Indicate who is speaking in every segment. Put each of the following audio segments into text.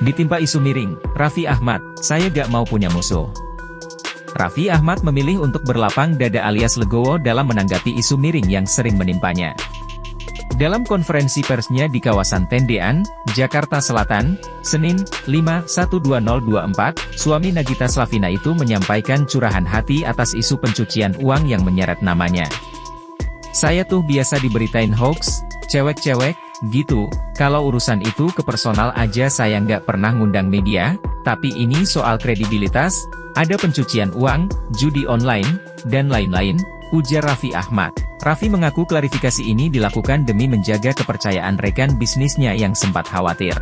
Speaker 1: Ditimpa isu miring, Raffi Ahmad, saya gak mau punya musuh. Raffi Ahmad memilih untuk berlapang dada alias legowo dalam menanggapi isu miring yang sering menimpanya. Dalam konferensi persnya di kawasan Tendean, Jakarta Selatan, Senin, 5-12024, suami Nagita Slavina itu menyampaikan curahan hati atas isu pencucian uang yang menyeret namanya. Saya tuh biasa diberitain hoax, cewek-cewek, gitu, kalau urusan itu ke personal aja saya nggak pernah ngundang media, tapi ini soal kredibilitas, ada pencucian uang, judi online, dan lain-lain, ujar Raffi Ahmad. Raffi mengaku klarifikasi ini dilakukan demi menjaga kepercayaan rekan bisnisnya yang sempat khawatir.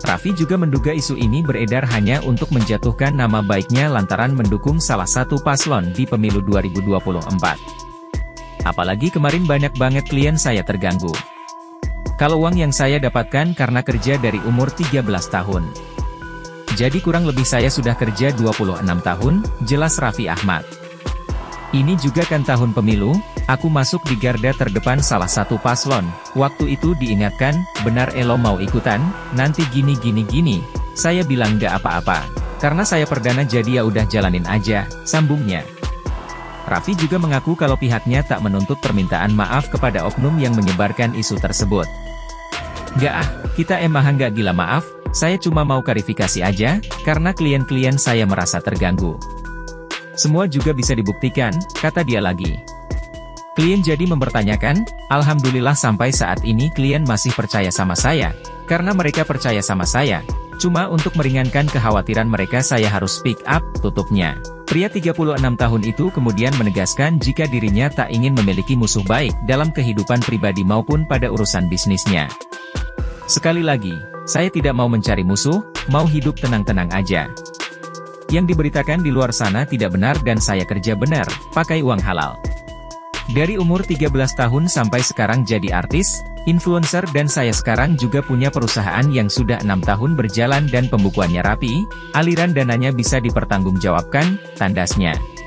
Speaker 1: Raffi juga menduga isu ini beredar hanya untuk menjatuhkan nama baiknya lantaran mendukung salah satu paslon di pemilu 2024. Apalagi kemarin banyak banget klien saya terganggu. Kalau uang yang saya dapatkan karena kerja dari umur 13 tahun. Jadi kurang lebih saya sudah kerja 26 tahun, jelas Raffi Ahmad. Ini juga kan tahun pemilu, aku masuk di garda terdepan salah satu paslon, waktu itu diingatkan, benar Elo mau ikutan, nanti gini gini gini, saya bilang gak apa-apa, karena saya perdana jadi ya udah jalanin aja, sambungnya. Raffi juga mengaku kalau pihaknya tak menuntut permintaan maaf kepada oknum yang menyebarkan isu tersebut. Gak ah, kita emang gak gila maaf, saya cuma mau klarifikasi aja, karena klien-klien saya merasa terganggu. Semua juga bisa dibuktikan, kata dia lagi. Klien jadi mempertanyakan, Alhamdulillah sampai saat ini klien masih percaya sama saya, karena mereka percaya sama saya. Cuma untuk meringankan kekhawatiran mereka saya harus speak up, tutupnya. Pria 36 tahun itu kemudian menegaskan jika dirinya tak ingin memiliki musuh baik dalam kehidupan pribadi maupun pada urusan bisnisnya. Sekali lagi, saya tidak mau mencari musuh, mau hidup tenang-tenang aja. Yang diberitakan di luar sana tidak benar dan saya kerja benar, pakai uang halal. Dari umur 13 tahun sampai sekarang jadi artis, influencer dan saya sekarang juga punya perusahaan yang sudah enam tahun berjalan dan pembukuannya rapi, aliran dananya bisa dipertanggungjawabkan, tandasnya.